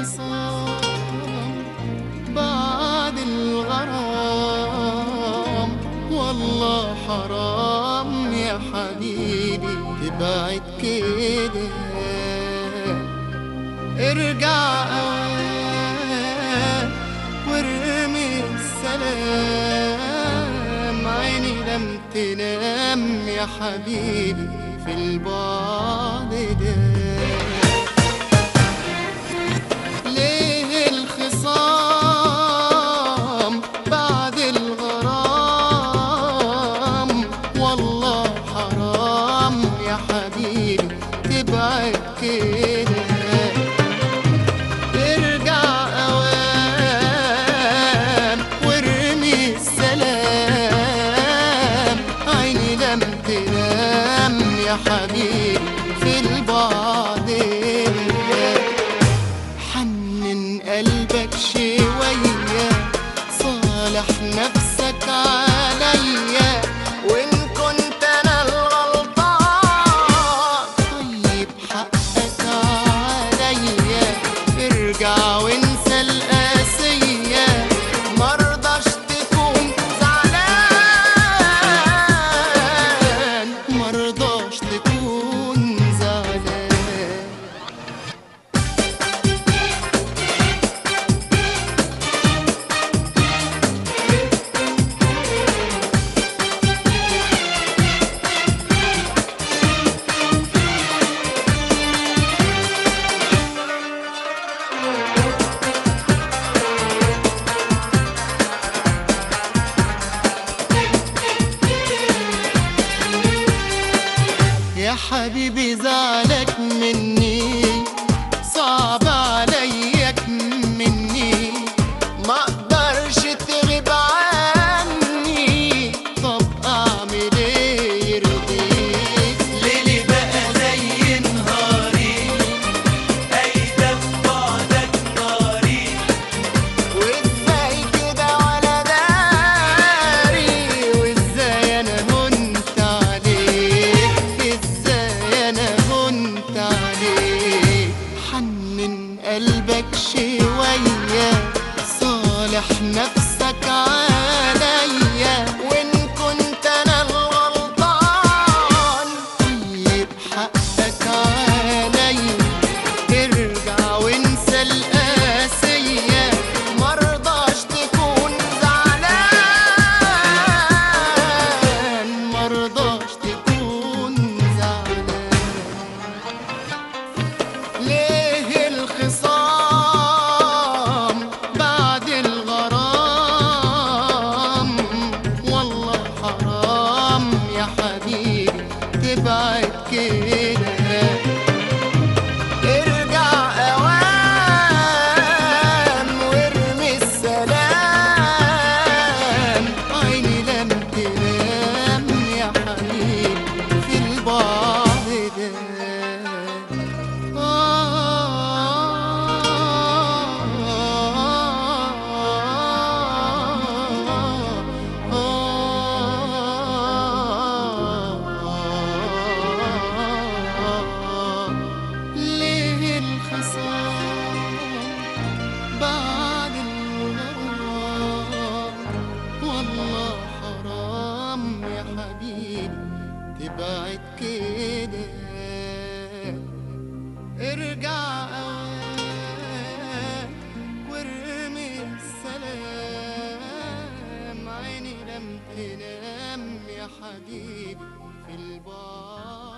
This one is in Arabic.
الخصام بعد الغرام والله حرام يا حبيبي تبعد كده. ارجع وارمي السلام عيني لم تنام يا حبيبي في البعد ده. حبيب في البعدين حنن قلبك شوية صالح نفسك حبيبي زعلك مني. احنا في goodbye. تبعد كده. ارجع وارمي السلام. عيني لم تنام يا حبيبي في البار